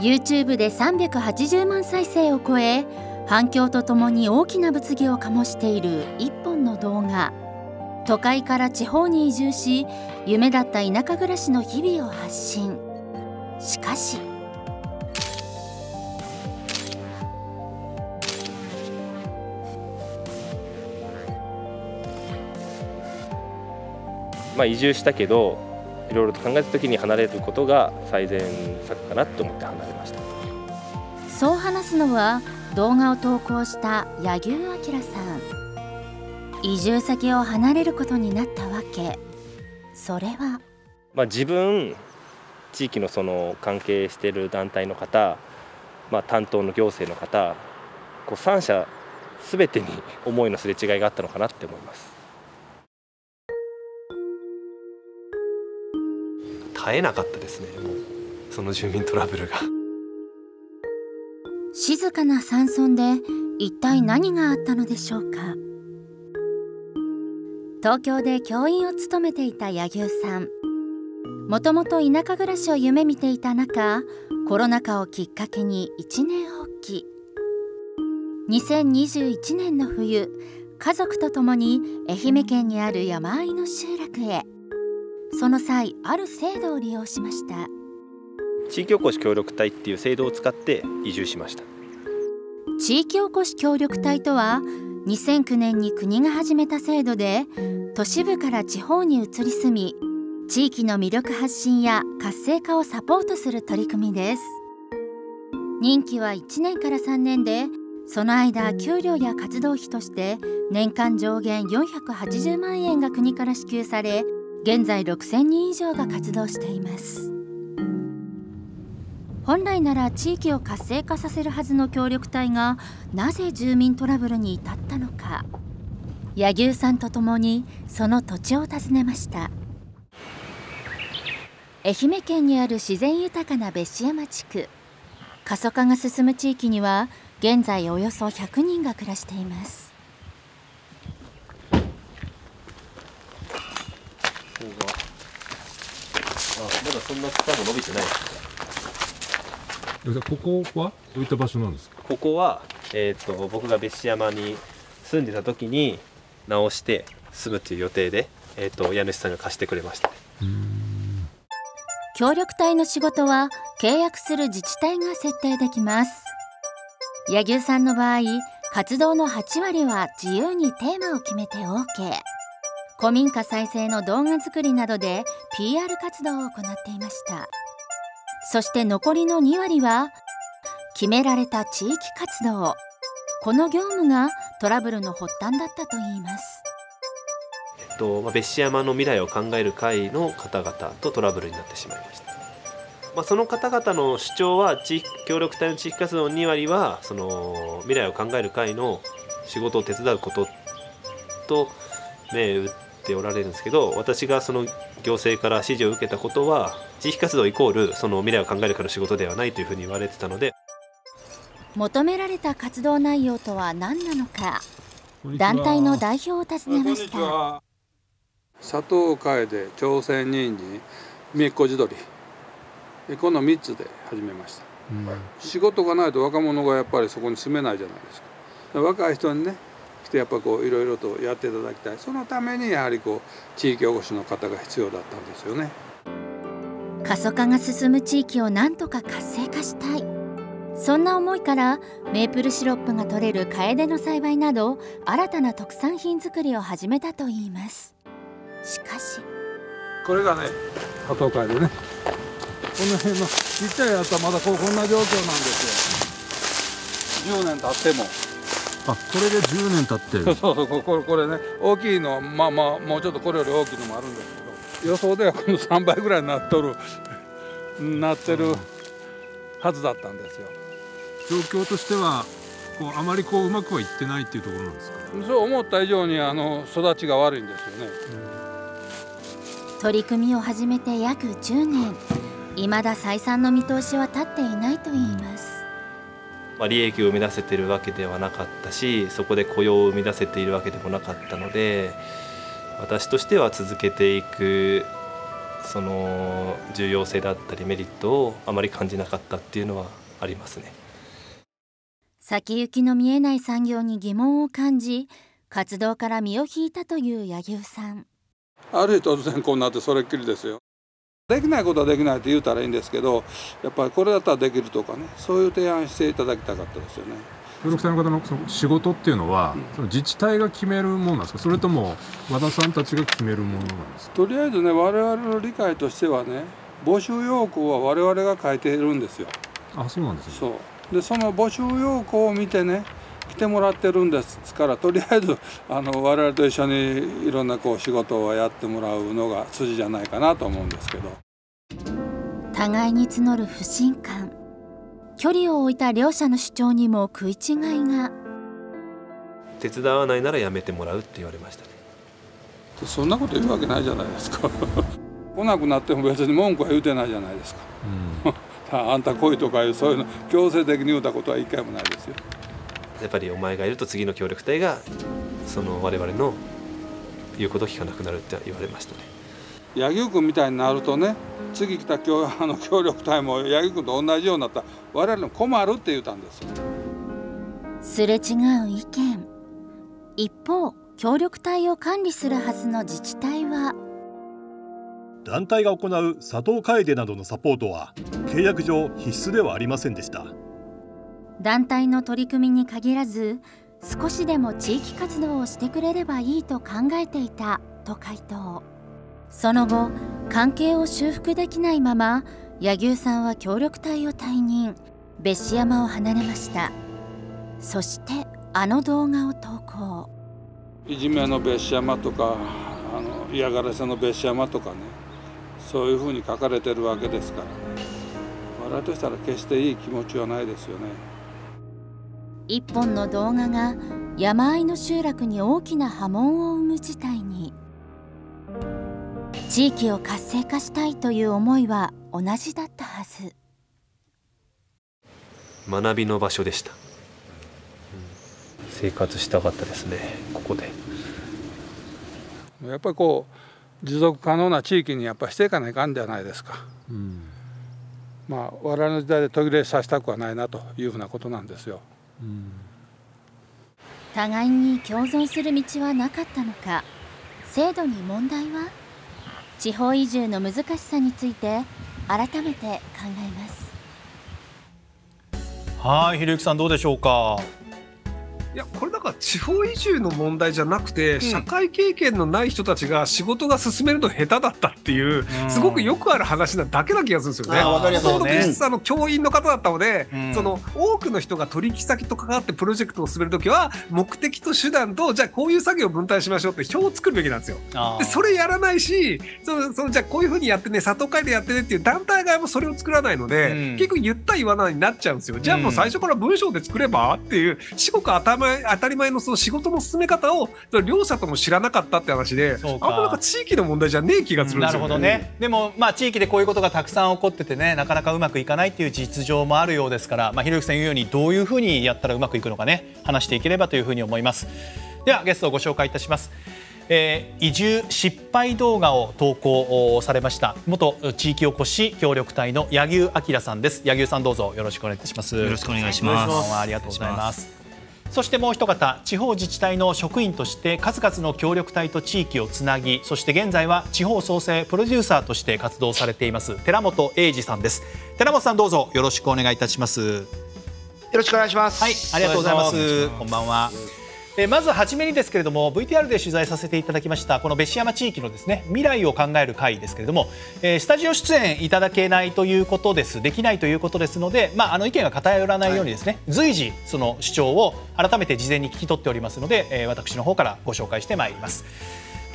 YouTube で380万再生を超え反響とともに大きな物議を醸している一本の動画。都会から地方に移住し夢だった田舎暮らしの日々を発信。しかしまあ、移住したけどいろいろと考えた時に離れることが最善策かなと思って離れました。そう話すのは動画を投稿した柳生明さん。移住先を離れることになったわけ。それは、まあ、自分地域のその関係している団体の方、まあ、担当の行政の方こう3社全てに思いのすれ違いがあったのかなって思います絶えなかったですねもうその住民トラブルが。静かな山村で一体何があったのでしょうか。東京で教員を務めていた柳生さん。もともと田舎暮らしを夢見ていた中コロナ禍をきっかけに一年発起。2021年の冬家族と共に愛媛県にある山あいの集落へ。その際ある制度を利用しました。地域おこし協力隊っていう制度を使って移住しました。地域おこし協力隊とは2009年に国が始めた制度で都市部から地方に移り住み地域の魅力発信や活性化をサポートする取り組みです。任期は1年から3年でその間給料や活動費として年間上限480万円が国から支給され現在6000人以上が活動しています。本来なら地域を活性化させるはずの協力隊がなぜ住民トラブルに至ったのか。柳生さんと共にその土地を訪ねました。愛媛県にある自然豊かな別子山地区。過疎化が進む地域には現在およそ100人が暮らしていますまだそんな多分伸びてないここは？どういった場所なんですか？ここは、えーと、僕が別子山に住んでた時に直して住むという予定で、えーと、家主さんが貸してくれました、協力隊の仕事は契約する自治体が設定できます。柳生さんの場合活動の8割は自由にテーマを決めて OK 古民家再生の動画作りなどで PR 活動を行っていました。そして残りの2割は決められた地域活動。この業務がトラブルの発端だったといいます。えっとまあ、別紙山の未来を考える会の方々とトラブルになってしまいました、まあ、その方々の主張は地域協力隊の地域活動の2割はその未来を考える会の仕事を手伝うことと銘打っておられるんですけど私がその行政から指示を受けたことは地域活動イコールその未来を考えるから仕事ではないというふうに言われてたので。求められた活動内容とは何なのか団体の代表を訪ねました。砂糖楓朝鮮人参三重こ地鶏この3つで始めました、うん、仕事がないと若者がやっぱりそこに住めないじゃないですか。若い人にね来てやっぱこういろいろとやっていただきたい。そのためにやはりこう地域おこしの方が必要だったんですよね。過疎化が進む地域をなんとか活性化したい。そんな思いからメープルシロップが取れるカエデの栽培など新たな特産品作りを始めたといいます。しかしこれがね加藤会でねこの辺のちっちゃいやつはまだここんな状況なんですよ。10年経ってもあこれで10年経ってる。そうそうこれこれね大きいのはまあまあもうちょっとこれより大きいのもあるんですけど予想ではこの3倍ぐらいになっとる なってるはずだったんですよ。状況としてはこうあまりこううまくはいってないっていうところなんですか？そう思った以上にあの育ちが悪いんですよね、取り組みを始めて約10年。いまだ採算の見通しは立っていないといいますまあ、利益を生み出せてるわけではなかったしそこで雇用を生み出せているわけでもなかったので私としては続けていくその重要性だったりメリットをあまり感じなかったっていうのはありますね。先行きの見えない産業に疑問を感じ活動から身を引いたという柳生さん。ある日突然こうなってそれっきりですよできないことはできないって言うたらいいんですけどやっぱりこれだったらできるとかねそういう提案していただきたかったですよね。協力隊の方のその仕事っていうのは、うん、その自治体が決めるものなんですか？それとも和田さんたちが決めるものなんですか？とりあえずね我々の理解としてはね募集要項は我々が書いているんですよ。あそうなんですね。そう。でその募集要項を見てね来てもらってるんですからとりあえず あの我々と一緒にいろんなこう仕事をやってもらうのが筋じゃないかなと思うんですけど。互いに募る不信感。距離を置いた両者の主張にも食い違いが。手伝わないならやめてもらうって言われましたね。そんなこと言うわけないじゃないですか。来なくなっても別に文句は言うてないじゃないですか、うん、あんた来いとかいうそういうの強制的に言うたことは一回もないですよやっぱりお前がいると次の協力隊がその我々の言うことを聞かなくなるって言われましたね。柳生君みたいになるとね次来た協あの協力隊も柳生君と同じようになった。ら我々も困るって言ったんです。よすれ違う意見。一方協力隊を管理するはずの自治体は団体が行う佐藤楓などのサポートは契約上必須ではありませんでした団体の取り組みに限らず少しでも地域活動をしてくれればいいと考えていたと回答。その後関係を修復できないまま柳生さんは協力隊を退任別紙山を離れました。そしてあの動画を投稿。いじめの別紙山とかあの嫌がらせの別紙山とかねそういうふうに書かれてるわけですからね。我々としたら決していい気持ちはないですよね。一本の動画が山あいの集落に大きな波紋を生む事態に。地域を活性化したいという思いは同じだったはず。学びの場所でした、生活したかったですね。ここで。やっぱりこう持続可能な地域にやっぱしていかないかんじゃないですか、うん、まあ我々の時代で途切れさせたくはないなというふうなことなんですよ互いに共存する道はなかったのか。制度に問題は？地方移住の難しさについて改めて考えます。はいひろゆきさんどうでしょうか？いやこれだから地方移住の問題じゃなくて、うん、社会経験のない人たちが仕事が進めるの下手だったっていう、うん、すごくよくある話なだけな気がするんですよね。あかりの教員の方だったので、うん、その多くの人が取引先と関わってプロジェクトを進めるときは目的と手段とじゃあこういう作業を分担しましょうって表を作るべきなんですよ。でそれやらないしそのそのじゃあこういうふうにやってね佐藤会でやってねっていう団体側もそれを作らないので、結局言った言わないになっちゃうんですよ。じゃあもう最初から文章で作ればっていう至極頭当たり前のその仕事の進め方を両者とも知らなかったって話であんまなんか地域の問題じゃねえ気がするんですよ、ね、なるほどね。でもまあ地域でこういうことがたくさん起こっててねなかなかうまくいかないっていう実情もあるようですからまあひろゆきさん言うようにどういうふうにやったらうまくいくのかね話していければというふうに思います。ではゲストをご紹介いたします。えー、移住失敗動画を投稿されました元地域おこし協力隊の柳生明さんです。柳生さんどうぞよろしくお願いいたします。よろしくお願いします。ありがとうございますそしてもう一方地方自治体の職員として数々の協力隊と地域をつなぎそして現在は地方創生プロデューサーとして活動されています寺本英二さんです。寺本さんどうぞよろしくお願いいたします。よろしくお願いします。はいありがとうございます。こんばんはえまずはじめにですけれども VTR で取材させていただきましたこの別市山地域のですね未来を考える会ですけれども、えー、スタジオ出演いただけないということですできないということですので、まあ、あの意見が偏らないようにですね、はい、随時その主張を改めて事前に聞き取っておりますので、えー、私の方からご紹介してまいります。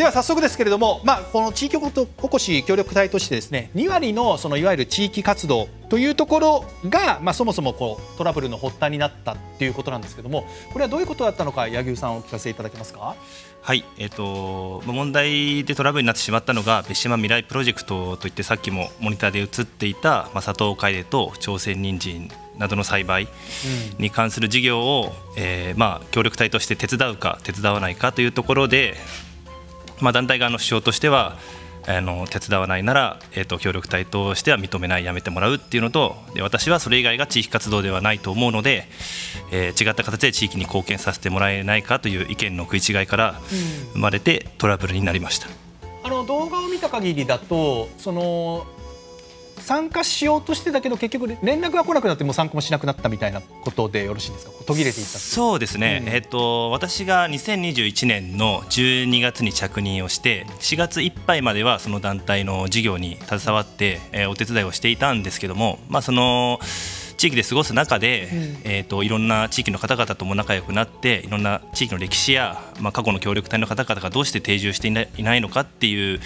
では早速ですけれども、まあ、この地域おこし協力隊としてですね2割のそのいわゆる地域活動というところが、まあ、そもそもこうトラブルの発端になったということなんですけれどもこれはどういうことだったのか柳生さんお聞かせいただけますか？はい、えーと、問題でトラブルになってしまったのが別島未来プロジェクトといってさっきもモニターで映っていた、まあ、佐藤楓と朝鮮人参などの栽培に関する事業を、えーまあ、協力隊として手伝うか手伝わないかというところでまあ、団体側の主張としては、あの手伝わないなら、えーと、協力隊としては認めないやめてもらうっていうのとで私はそれ以外が地域活動ではないと思うので、えー、違った形で地域に貢献させてもらえないかという意見の食い違いから生まれてトラブルになりました。あの動画を見た限りだとその参加しようとしてたけど結局連絡が来なくなっても参加もしなくなったみたいなことでよろしいですか？途切れていったそうですね、うん、えーと、私が2021年の12月に着任をして4月いっぱいまではその団体の事業に携わって、えー、お手伝いをしていたんですけども、まあ、その地域で過ごす中で、うん、えーと、いろんな地域の方々とも仲良くなっていろんな地域の歴史や、まあ、過去の協力隊の方々がどうして定住していないのかっていう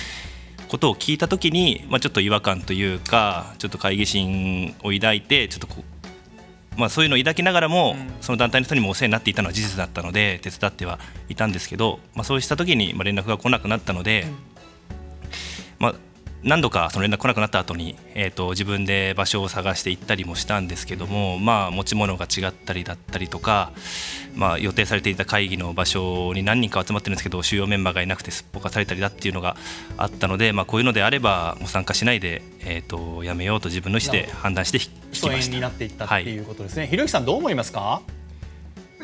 ことを聞いた時に、まあ、ちょっと違和感というかちょっと懐疑心を抱いてちょっとこう、まあ、そういうのを抱きながらも、その団体の人にもお世話になっていたのは事実だったので手伝ってはいたんですけど、まあ、そうした時に連絡が来なくなったので、まあ、何度かその連絡来なくなった後に、えーと、自分で場所を探して行ったりもしたんですけども、まあ、持ち物が違ったりだったりとか、まあ、予定されていた会議の場所に何人か集まってるんですけど主要メンバーがいなくてすっぽかされたりだっていうのがあったので、まあ、こういうのであればもう参加しないで、えーと、やめようと自分の意思で判断して引きました。になっていったっていうことですね、はい、ひろゆきさんどう思いますか？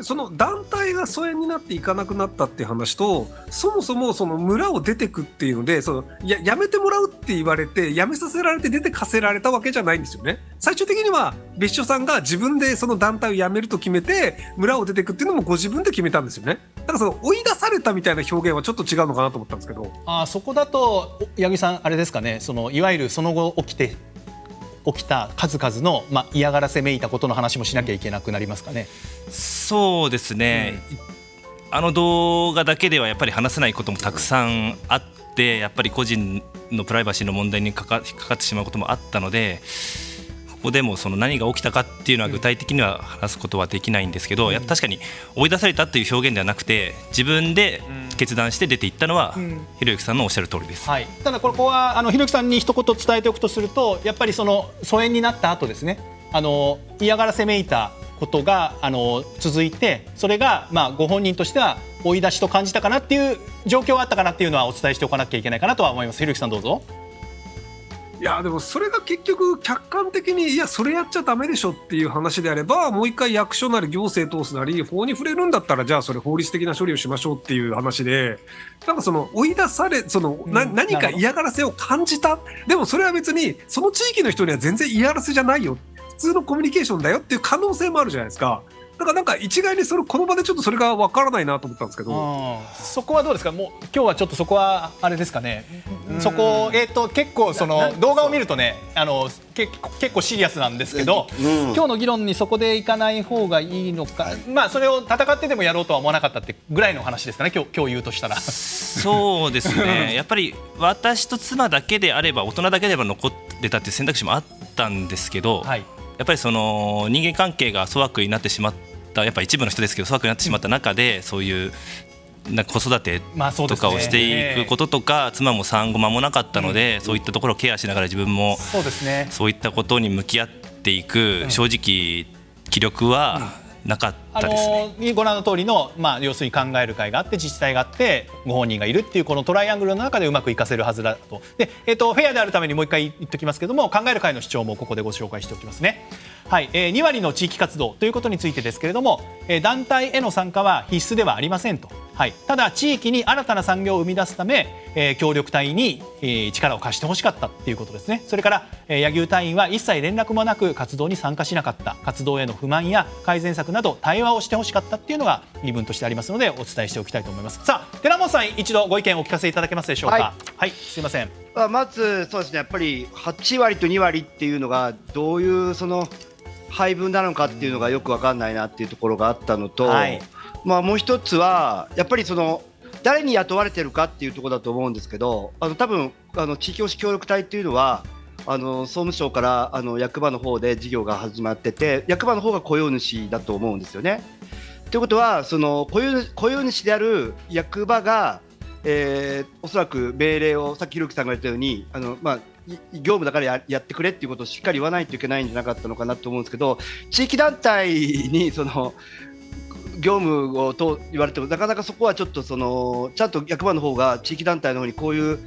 その団体が疎遠になっていかなくなったっていう話とそもそもその村を出てくっていうのでそのややめてもらうって言われてやめさせられて出てかせられたわけじゃないんですよね。最終的には別所さんが自分でその団体を辞めると決めて村を出てくっていうのもご自分で決めたんですよね。だからその追い出されたみたいな表現はちょっと違うのかなと思ったんですけど。あそこだと八木さんあれですかねそのいわゆるその後起きて起きた数々の、まあ、嫌がらせめいたことの話もしなきゃいけなくなりますかね。そうですね、うん、あの動画だけではやっぱり話せないこともたくさんあってやっぱり個人のプライバシーの問題にかかかかってしまうこともあったので。でもその何が起きたかっていうのは具体的には話すことはできないんですけど、うん、や確かに追い出されたっていう表現ではなくて自分で決断して出ていったのは、ひろゆきさんのおっしゃる通りです、はい、ただここはあのひろゆきさんに一言伝えておくとするとやっぱりその疎遠になった後ですねあの嫌がらせめいたことがあの続いてそれがまあご本人としては追い出しと感じたかなっていう状況があったかなっていうのはお伝えしておかなきゃいけないかなとは思います。ひろゆきさんどうぞ。いやでもそれが結局客観的にいやそれやっちゃだめでしょっていう話であればもう一回役所なり行政通すなり法に触れるんだったらじゃあそれ法律的な処理をしましょうっていう話でなんかその追い出されその、うん、な何か嫌がらせを感じた。でもそれは別にその地域の人には全然嫌がらせじゃないよ。普通のコミュニケーションだよっていう可能性もあるじゃないですか。だからなんか一概にそれこの場でちょっとそれがわからないなと思ったんですけど。そこはどうですか？もう今日はちょっとそこはあれですかね？そこえっ、ー、と結構その動画を見るとねあの結結構シリアスなんですけど、うん、今日の議論にそこでいかない方がいいのか？まあそれを戦ってでもやろうとは思わなかったってぐらいの話ですかね？今日今日言うとしたら。そうですね。やっぱり私と妻だけであれば大人だけであれば残ってたっていう選択肢もあったんですけど、はい、やっぱりその人間関係が粗悪になってしまったやっぱ一部の人ですけど粗悪になってしまった中で、そういうな子育てとかをしていくこととか、妻も産後間もなかったので、そういったところをケアしながら自分もそういったことに向き合っていく、正直気力はなかったですね、あのご覧の通りの、まあ、要するに考える会があって自治体があってご本人がいるっていうこのトライアングルの中でうまくいかせるはずだと。で、えーと、フェアであるためにもう一回言っておきますけども考える会の主張もここでご紹介しておきますね。はいえー、2割の地域活動ということについてですけれども、えー、団体への参加は必須ではありませんと、はい、ただ地域に新たな産業を生み出すため、えー、協力隊に、えー、力を貸してほしかったということですね。それから、えー、柳生隊員は一切連絡もなく活動に参加しなかった。活動への不満や改善策など対話をしてほしかったっていうのが言い分としてありますのでお伝えしておきたいと思います。さあ寺本さん一度ご意見をお聞かせいただけますでしょうか？はい、はい、すいません。まずそうですね。やっぱり8割と2割っていうのがどういうその配分なのかっていうのがよく分かんないなっていうところがあったのと、はい、まあ、もう一つはやっぱりその誰に雇われてるかっていうところだと思うんですけどあの多分あの地域おし協力隊っていうのはあの総務省からあの役場の方で事業が始まってて役場の方が雇用主だと思うんですよね。ということはその雇用雇用主である役場が、えー、おそらく命令をさっきひろきさんが言ったようにあの、まあ、業務だからややってくれっていうことをしっかり言わないといけないんじゃなかったのかなと思うんですけど地域団体にその業務をと言われてもなかなかそこはちょっとそのちゃんと役場の方が地域団体の方にこういう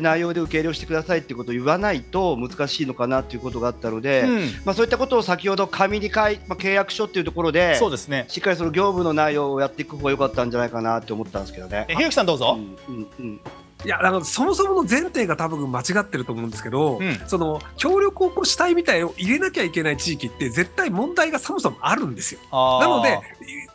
内容で受け入れをしてくださいっていうことを言わないと難しいのかなということがあったので、うん、まあ、そういったことを先ほど紙に書い、まあ、契約書っていうところでそうですね。しっかりその業務の内容をやっていく方が良かったんじゃないかなって思ったんですけどね。ひろきさんどうぞ、うんうんうんいやあのそもそもの前提が多分間違ってると思うんですけど、うん、その協力をこう主体みたいを入れなきゃいけない地域って絶対問題がそもそもあるんですよ。なので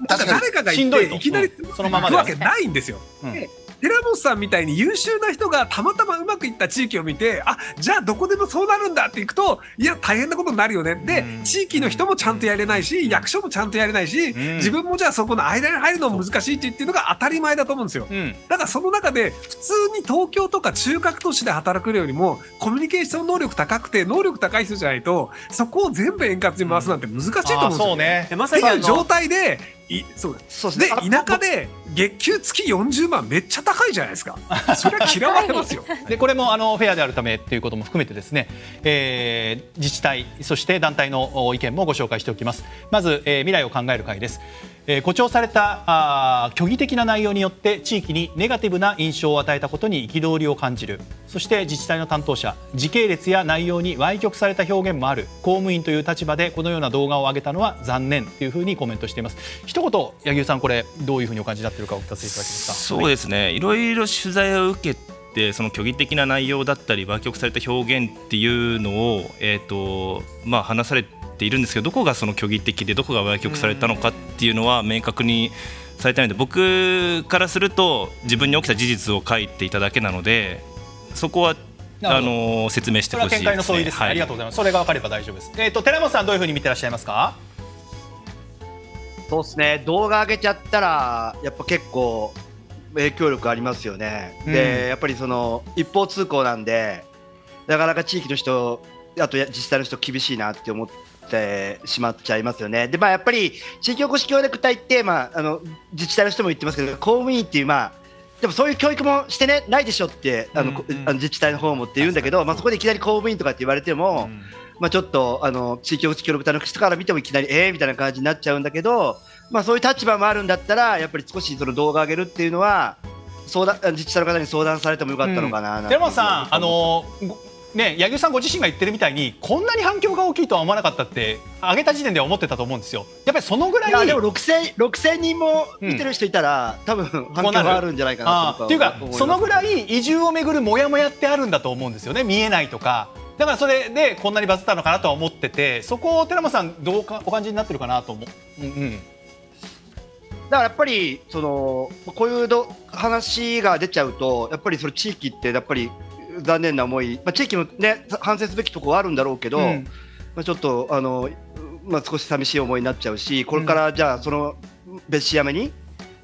誰かが言っていきなりそのまま行くわけないんですよ。うん寺本さんみたいに優秀な人がたまたまうまくいった地域を見てあじゃあどこでもそうなるんだっていくといや大変なことになるよね。で地域の人もちゃんとやれないし役所もちゃんとやれないし自分もじゃあそこの間に入るのも難しいっていうのが当たり前だと思うんですよ。だからその中で普通に東京とか中核都市で働くよりもコミュニケーション能力高くて能力高い人じゃないとそこを全部円滑に回すなんて難しいと思うんですよ。ね、まさに状態でいそうそうで田舎で月給月40万めっちゃ高いじゃないですか。それは嫌われますよ。でこれもあのフェアであるためっていうことも含めてですね、えー、自治体そして団体の意見もご紹介しておきます。まず、えー、未来を考える会ですえー、誇張されたあ虚偽的な内容によって地域にネガティブな印象を与えたことに憤りを感じる。そして自治体の担当者時系列や内容に歪曲された表現もある公務員という立場でこのような動画を上げたのは残念というふうにコメントしています。一言柳生さんこれどういうふうにお感じになっているかお聞かせいただけますか？そうですね、いろいろ取材を受けてその虚偽的な内容だったり歪曲された表現っていうのを、えーとまあ、話されているんですけどどこがその虚偽的でどこが歪曲されたのかっていうのは明確にされてないので僕からすると自分に起きた事実を書いていただけなのでそこはあの説明してほしいです、ね、の相違です、ね。はい、ありがとうございます。それが分かれば大丈夫です。えっ、ー、と寺本さんどういうふうに見てらっしゃいますか？そうですね。動画上げちゃったらやっぱ結構影響力ありますよね、うん、でやっぱりその一方通行なんでなかなか地域の人あと自治体の人厳しいなって思ってしまっちゃいますよね。でまあやっぱり地域おこし協力隊って、まあ、あの自治体の人も言ってますけど公務員っていうまあでもそういう教育もしてねないでしょってあの、うんうん、あの自治体の方もって言うんだけど、まあ、そこでいきなり公務員とかって言われても、うん、まあ、ちょっとあの地域おこし協力隊の人から見てもいきなりええー、みたいな感じになっちゃうんだけど、まあ、そういう立場もあるんだったらやっぱり少しその動画上げるっていうのは相談自治体の方に相談されてもよかったのかな、うん、寺本さんあのね、柳生さんご自身が言ってるみたいにこんなに反響が大きいとは思わなかったって上げた時点では思ってたと思うんですよ。やっぱりそのぐらいいでも 6000, 6000人も見てる人いたら、うん、多分反響があるんじゃないかなとっていうかそのぐらい移住をめぐるモヤモヤってあるんだと思うんですよね見えないとか。だからそれでこんなにバズったのかなとは思っててそこを寺間さんどうかお感じになってるかなと思う。うん、うんだからやっぱりそのこういうど話が出ちゃうとやっぱりその地域ってやっぱり残念な思い、まあ、地域も、ね、反省すべきところはあるんだろうけど、うん、まあ、ちょっとあの、まあ、少し寂しい思いになっちゃうしこれからじゃあその別紙山に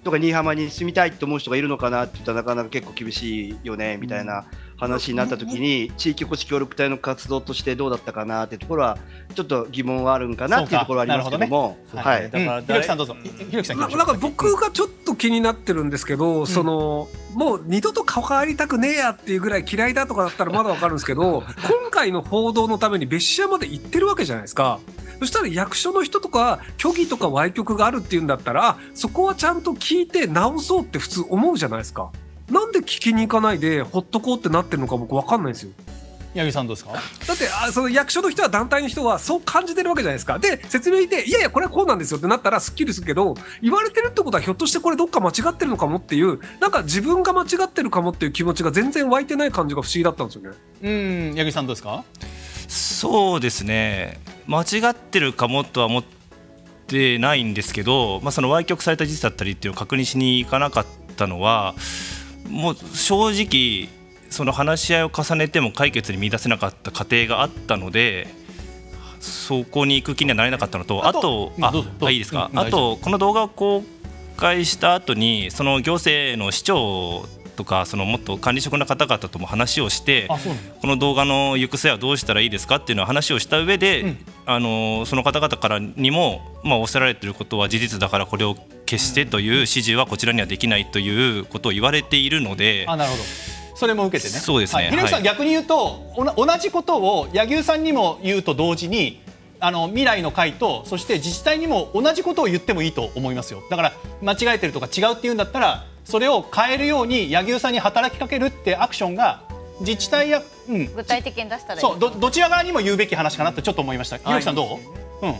とか新居浜に住みたいと思う人がいるのかなって言ったらなかなか結構厳しいよねみたいな話になった時に地域おこし協力隊の活動としてどうだったかなっていうところはちょっと疑問はあるんかなっていうところはありますけども、ね、はい、だから、ひろきさんどうぞ。ひろきさんなんか僕がちょっと気になってるんですけど、うん、そのもう二度と関わりたくねえやっていうぐらい嫌いだとかだったらまだわかるんですけど、今回の報道のために別紙屋まで行ってるわけじゃないですか。そしたら役所の人とか虚偽とか歪曲があるっていうんだったらそこはちゃんと聞いて直そうって普通思うじゃないですか。なんで聞きに行かないでほっとこうってなってるのか僕分かんないんですよ。八木さんどうですか？だってあその役所の人は団体の人はそう感じてるわけじゃないですか。で説明でいやいやこれはこうなんですよってなったらすっきりするけど言われてるってことはひょっとしてこれどっか間違ってるのかもっていうなんか自分が間違ってるかもっていう気持ちが全然湧いてない感じが不思議だったんですよね。うん八木さんどうですか？そうですね間違ってるかもとは思ってないんですけど、まあ、その歪曲された事実だったりっていうのを確認しに行かなかったのはもう正直その話し合いを重ねても解決に見出せなかった過程があったのでそこに行く気にはなれなかったのとあとあいいですか、あとこの動画を公開した後にその行政の市長とかそのもっと管理職の方々とも話をしてこの動画の行く末はどうしたらいいですかっていうのを話をした上で、うん、あのその方々からにも、まあ、おっしゃられていることは事実だからこれを消してという指示はこちらにはできないということを言われているので。あなるほどそれも受けてね。そうですね。ひろきさん、逆に言うと、同じことを柳生さんにも言うと同時に。あの未来の会とそして自治体にも同じことを言ってもいいと思いますよだから間違えてるとか違うっていうんだったらそれを変えるように柳生さんに働きかけるってアクションが自治体や、うん、具体的に出したらそうどどちら側にも言うべき話かなとちょっと思いました。ひろきさんどう？うん。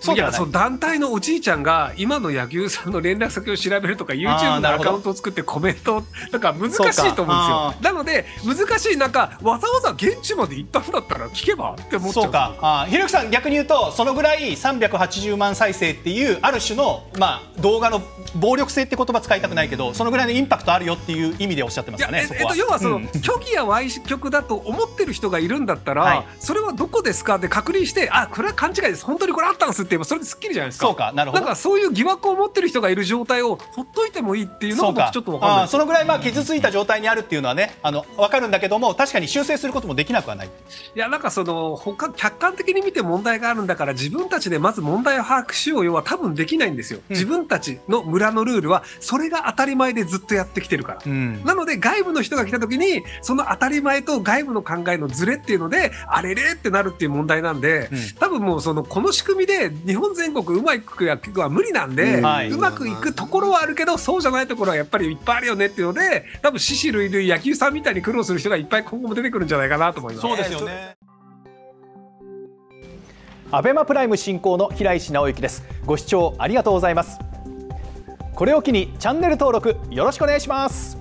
そういやそう団体のおじいちゃんが今の野球さんの連絡先を調べるとか YouTube のアカウントを作ってコメントなんか難しいと思うんですよ。なので難しい中わざわざ現地まで行ったんだったら聞けばって思っちゃうそうか。あひろゆきさん逆に言うとそのぐらい380万再生っていうある種の、まあ、動画の暴力性って言葉使いたくないけどそのぐらいのインパクトあるよっていう意味でおっしゃってますかねえっと、要はその、うん、虚偽や歪曲だと思ってる人がいるんだったら、はい、それはどこですか？って確認してあこれは勘違いです。本当にこれあったんですってそれですっきりじゃないですか。そうかなるほど。だからそういう疑惑を持ってる人がいる状態をほっといてもいいっていうのが僕ちょっと分かんない。そのぐらいまあ傷ついた状態にあるっていうのはねあの分かるんだけども確かに修正することもできなくはないいやなんかその他客観的に見て問題があるんだから自分たちでまず問題を把握しようよは多分できないんですよ、うん、自分たちの村のルールはそれが当たり前でずっとやってきてるから、うん、なので外部の人が来た時にその当たり前と外部の考えのズレっていうのであれれってなるっていう問題なんで、うん、多分もうそのこの仕組みで日本全国うまくやは無理なんで、うまくいくところはあるけどそうじゃないところはやっぱりいっぱいあるよねっていうので多分獅子類類野球さんみたいに苦労する人がいっぱい今後も出てくるんじゃないかなと思います。そうですよね。アベマプライム進行の平石直之です。ご視聴ありがとうございます。これを機にチャンネル登録よろしくお願いします